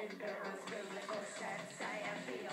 In Barrow's biblical sense, I am feel